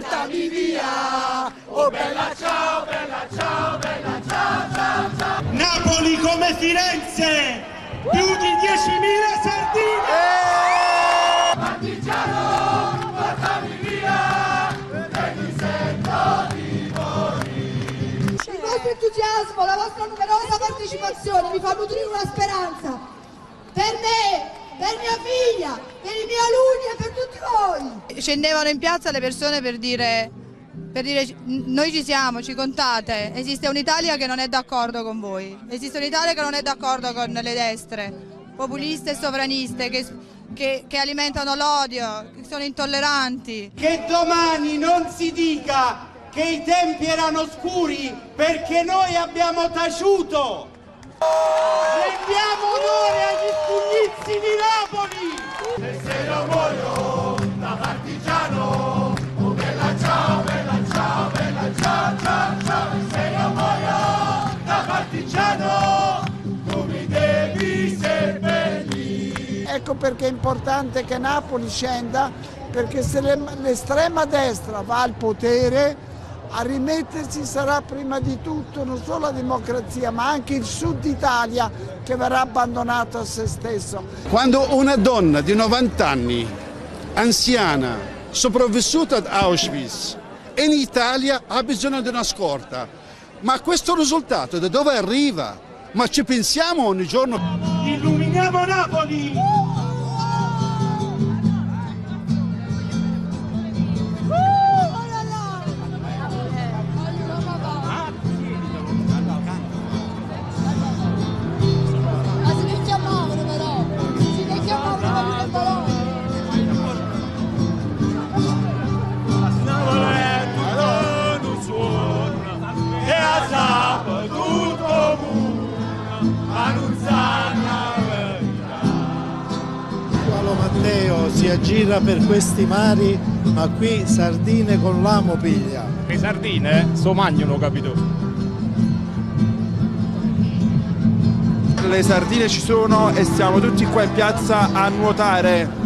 portami via. Oh bella ciao, bella ciao, bella ciao, ciao, ciao. Napoli come Firenze, più di 10.000 sardine. Partigiano, portami via, e mi sento di morire. Il vostro entusiasmo, la vostra numerosa partecipazione mi fa nutrire una speranza per me, per mia figlia, Scendevano in piazza le persone per dire, per dire noi ci siamo, ci contate, esiste un'Italia che non è d'accordo con voi, esiste un'Italia che non è d'accordo con le destre, populiste e sovraniste che, che- che alimentano l'odio, che sono intolleranti. Che domani non si dica che i tempi erano scuri perché noi abbiamo taciuto. Rendiamo onore agli spugnizi di Napoli. Tu mi devi seppellire. Ecco perché è importante che Napoli scenda, perché se le- l'estrema destra va al potere, a rimettersi sarà prima di tutto non solo la democrazia, ma anche il sud Italia che verrà abbandonato a se stesso. Quando una donna di 90 anni, anziana, sopravvissuta ad Auschwitz, in Italia ha bisogno di una scorta, ma questo risultato da dove arriva? Ma ci pensiamo ogni giorno? Illuminiamo Napoli. Paolo Matteo si aggira per questi mari, ma qui sardine con l'amo piglia. Le sardine so mangiano, capito? Le sardine ci sono e siamo tutti qua in piazza a nuotare